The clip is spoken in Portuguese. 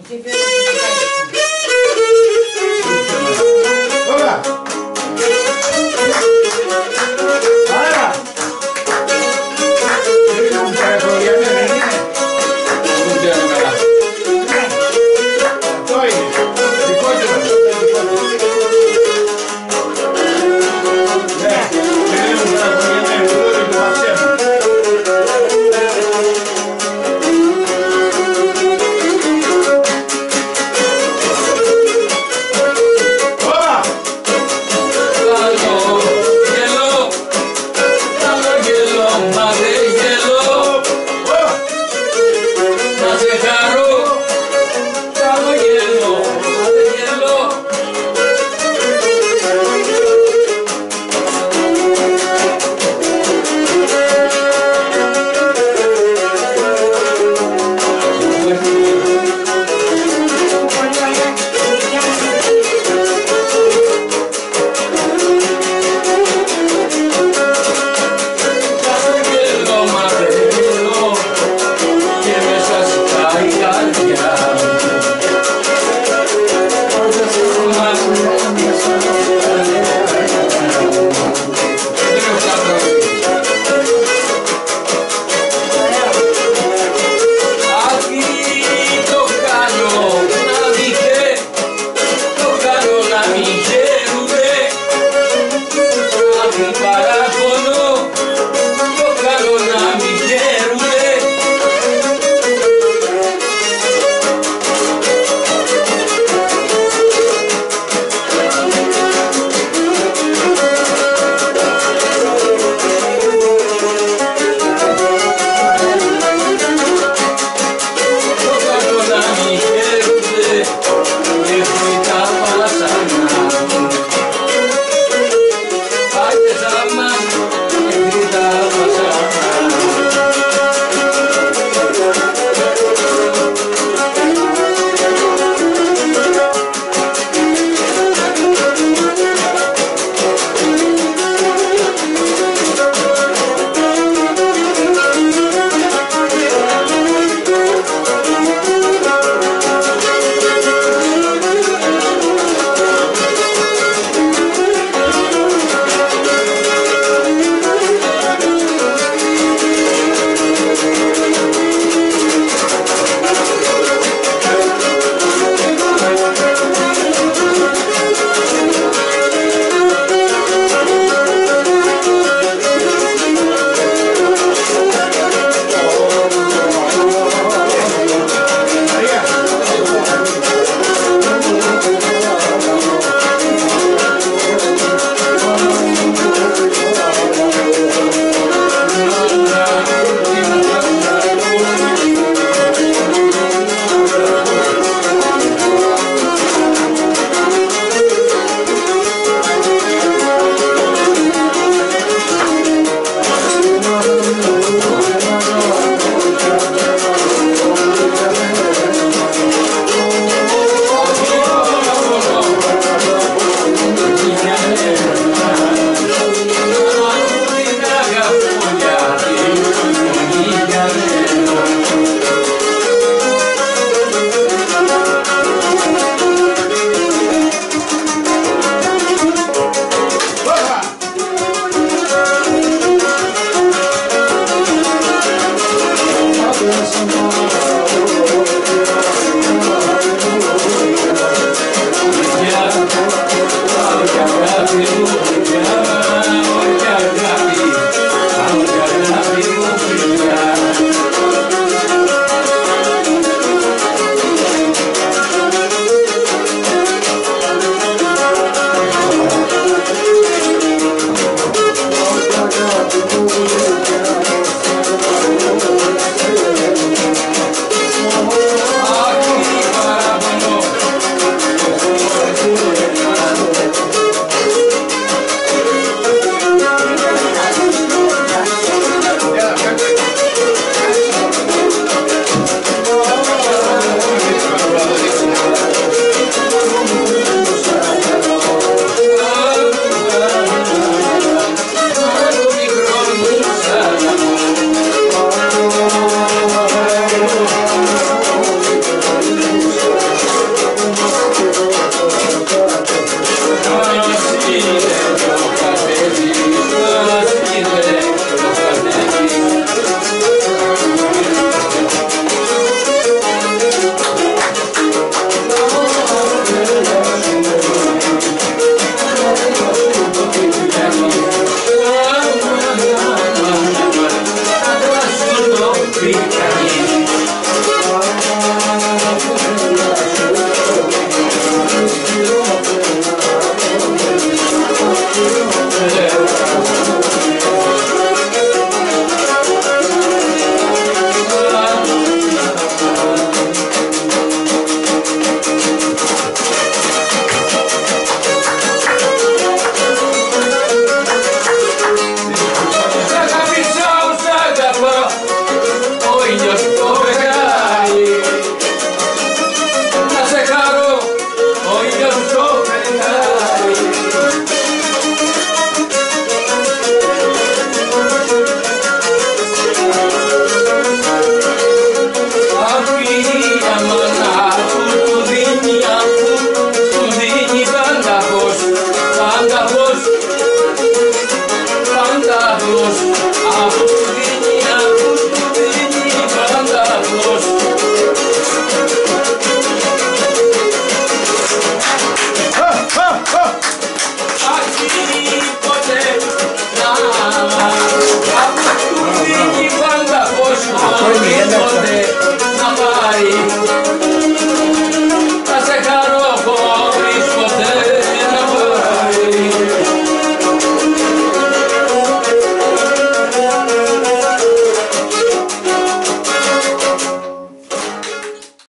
Você